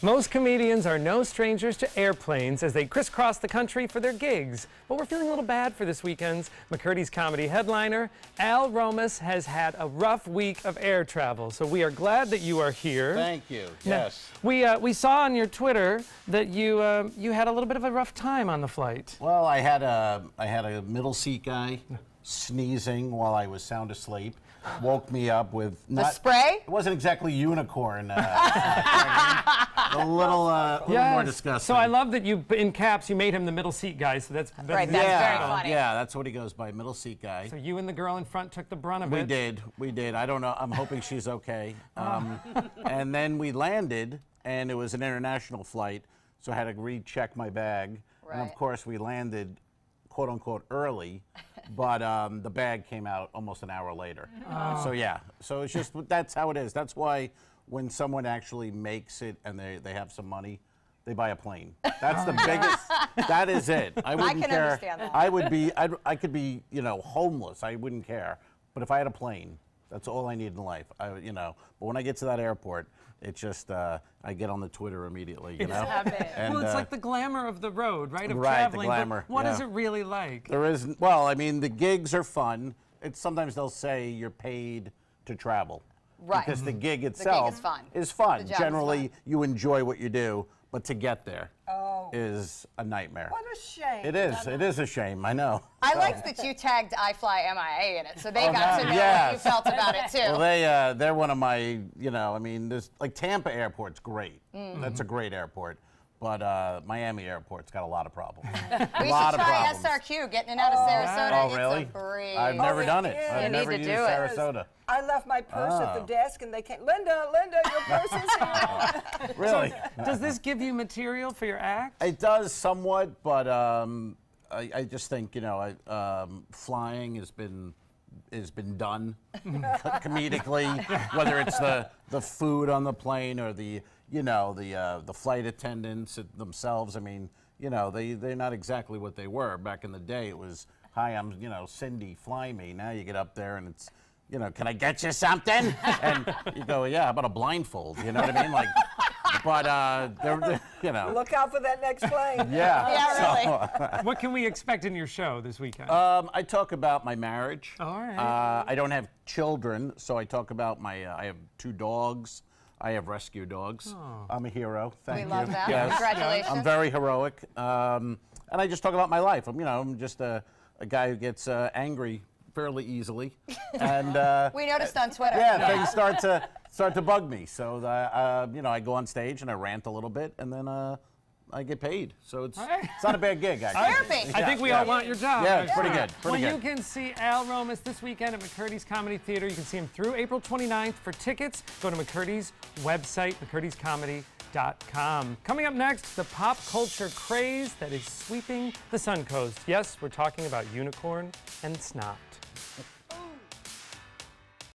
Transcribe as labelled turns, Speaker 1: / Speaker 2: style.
Speaker 1: Most comedians are no strangers to airplanes as they crisscross the country for their gigs. But we're feeling a little bad for this weekend's McCurdy's comedy headliner. Al Ramos has had a rough week of air travel, so we are glad that you are here.
Speaker 2: Thank you.
Speaker 1: Now,
Speaker 2: Yes.
Speaker 1: we, uh, we saw on your Twitter that you, uh, you had a little bit of a rough time on the flight.
Speaker 2: Well, I had a I had a middle seat guy sneezing while I was sound asleep. Woke me up with not
Speaker 3: spray?
Speaker 2: It wasn't exactly unicorn. Uh, a little, uh, a little more disgusting.
Speaker 1: So I love that you, in caps, you made him the middle seat guy. So that's, that's
Speaker 3: Right, that's
Speaker 2: yeah,
Speaker 3: very funny.
Speaker 2: yeah, that's what he goes by, middle seat guy.
Speaker 1: So you and the girl in front took the brunt of
Speaker 2: We
Speaker 1: it.
Speaker 2: We did. We did. I don't know. I'm hoping she's okay. Um, and then we landed, and it was an international flight, so I had to recheck my bag. Right. And of course, we landed, quote unquote, early, but um, the bag came out almost an hour later. Oh. So yeah. So it's just that's how it is. That's why when someone actually makes it and they, they have some money. They buy a plane. That's the biggest. That is it. I wouldn't
Speaker 3: can
Speaker 2: care.
Speaker 3: understand that.
Speaker 2: I would be. I'd, I could be. You know, homeless. I wouldn't care. But if I had a plane, that's all I need in life. I, you know. But when I get to that airport, it just. Uh, I get on the Twitter immediately. You know. And,
Speaker 1: well, it's
Speaker 2: uh,
Speaker 1: like the glamour of the road, right? Of
Speaker 2: Right, the
Speaker 1: traveling. but
Speaker 2: glamour,
Speaker 1: What is
Speaker 2: yeah.
Speaker 1: it really like?
Speaker 2: There is well, I mean, the gigs are fun. It's sometimes they'll say you're paid to travel.
Speaker 3: Right.
Speaker 2: Because
Speaker 1: Mm-hmm.
Speaker 2: the gig itself
Speaker 3: is fun.
Speaker 2: Is fun.
Speaker 3: The job is
Speaker 2: Generally,
Speaker 3: fun.
Speaker 2: you enjoy what you do, but to get there is
Speaker 4: Oh.
Speaker 2: a nightmare.
Speaker 4: What a shame.
Speaker 2: It is. It is a shame. I know.
Speaker 3: I liked that you tagged I Fly MIA in it, so they got to know
Speaker 2: Oh, yes.
Speaker 3: what you felt about it too.
Speaker 2: Well, they uh, they're one of my you know I mean there's like Tampa Airport's great.
Speaker 3: Mm.
Speaker 2: That's a great airport, but uh, Miami Airport's got a lot of problems.
Speaker 3: we
Speaker 2: a lot
Speaker 3: should
Speaker 2: of
Speaker 3: try
Speaker 2: problems.
Speaker 3: SRQ, getting it out of Sarasota.
Speaker 2: Oh
Speaker 3: it's
Speaker 2: really?
Speaker 3: a breeze.
Speaker 2: I've never
Speaker 4: it
Speaker 2: done it.
Speaker 4: is.
Speaker 2: I've
Speaker 3: You need
Speaker 2: never
Speaker 3: to
Speaker 2: used
Speaker 3: do it.
Speaker 2: Sarasota.
Speaker 4: I left my purse at
Speaker 2: Oh.
Speaker 4: the desk and they came, Linda, Linda, your purse is here.
Speaker 2: Really?
Speaker 1: Does this give you material for your act?
Speaker 2: It does somewhat, but um, I, I just think you know, I, um, flying has been has been done comedically. Whether it's the the food on the plane or the you know the uh, the flight attendants themselves. I mean, you know, they they're not exactly what they were back in the day. It was, hi, I'm you know Cindy, fly me. Now you get up there and it's. You know, can I get you something? And you go, yeah, about a blindfold? You know what I mean? Like, but uh, they're, they're you know,
Speaker 4: Look out for that next plane.
Speaker 2: yeah.
Speaker 3: Yeah, really.
Speaker 1: what can we expect in your show this weekend?
Speaker 2: Um, I talk about my marriage.
Speaker 1: All right.
Speaker 2: Uh, I don't have children, so I talk about my. Uh, I have two dogs. I have rescue dogs. Oh. I'm a hero. Thank
Speaker 3: We
Speaker 2: you.
Speaker 3: love that.
Speaker 2: Yes.
Speaker 3: Congratulations.
Speaker 2: I'm very heroic, um, and I just talk about my life. I'm, you know, I'm just a, a guy who gets uh, angry fairly easily, and uh,
Speaker 3: We noticed on Twitter.
Speaker 2: yeah, things start to start to bug me. So, the, uh, you know, I go on stage and I rant a little bit, and then uh, I get paid. So it's
Speaker 1: right.
Speaker 2: it's not a bad gig, actually.
Speaker 3: Therapy.
Speaker 1: I think we all want your job.
Speaker 2: Yeah, it's pretty good, pretty
Speaker 1: well,
Speaker 2: good.
Speaker 1: you can see Al Ramos this weekend at McCurdy's Comedy Theater. You can see him through April 29th. For tickets, go to McCurdy's website, mccurdyscomedy.com. Coming up next, the pop culture craze that is sweeping the Suncoast. Yes, we're talking about unicorn and snot.